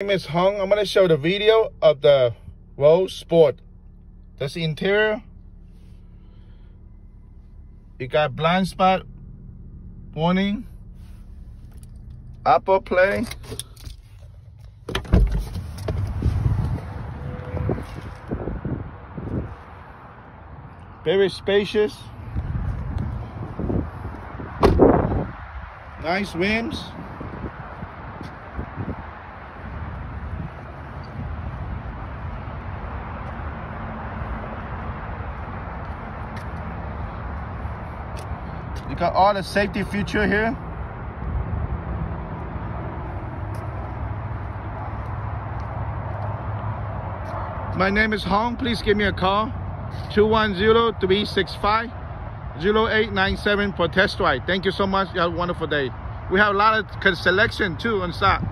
name is Hung. I'm gonna show the video of the Rogue Sport. That's the interior. You got blind spot warning, Apple Play. Very spacious. Nice rims. You got all the safety feature here. My name is Hong. Please give me a call. 210-365-0897 for test ride. Thank you so much. You have a wonderful day. We have a lot of selection too on stock.